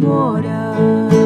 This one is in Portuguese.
podem.